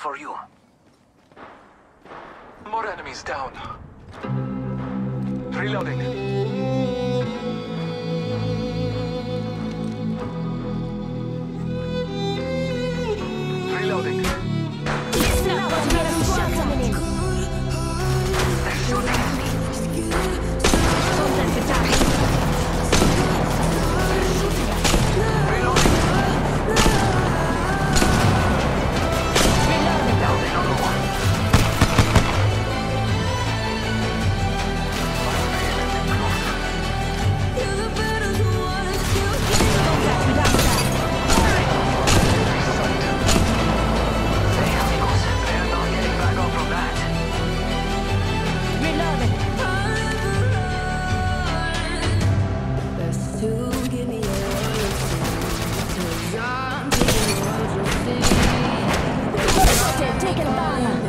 for you. More enemies down. Reloading. make it a fire.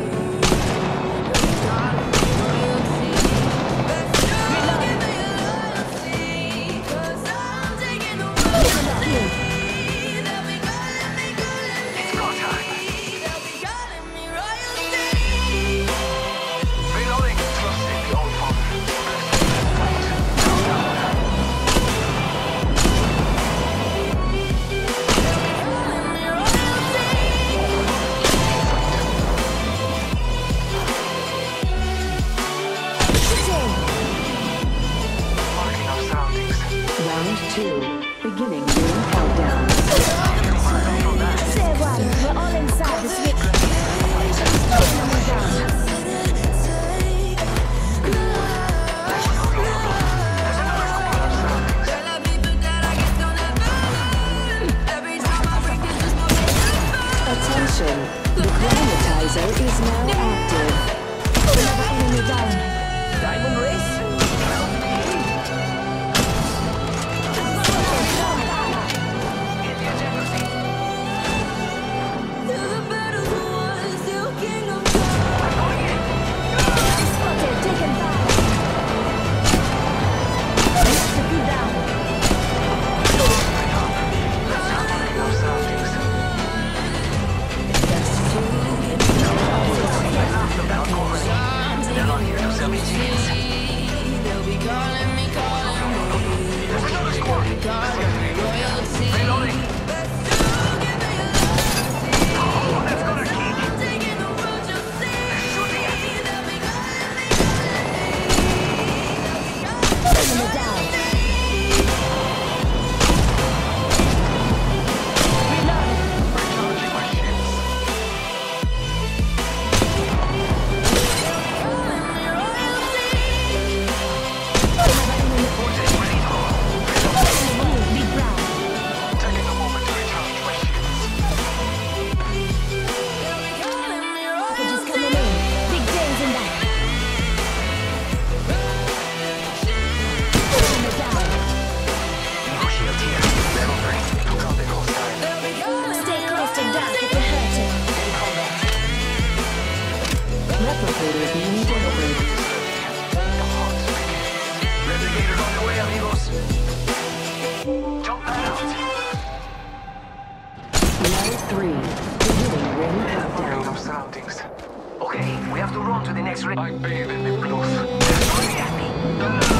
three, beginning ring countdown. of soundings. Okay, we have to run to the next ring. I bathe in the blues.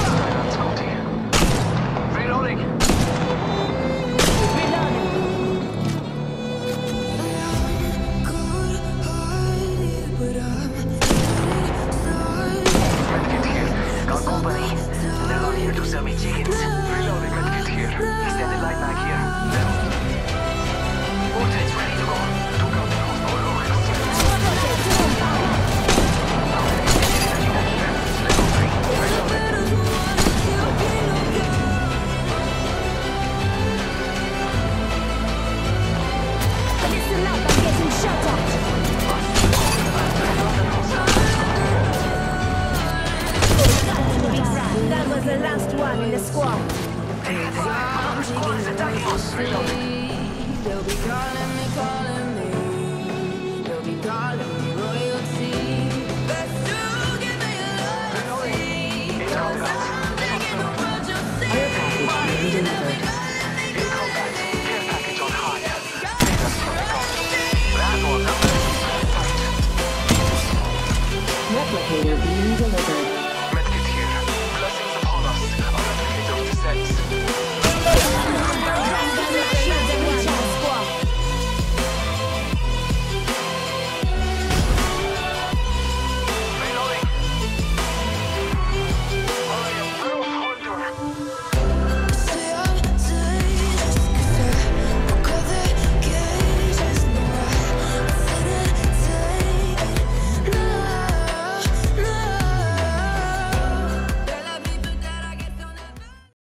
the last one in the squad.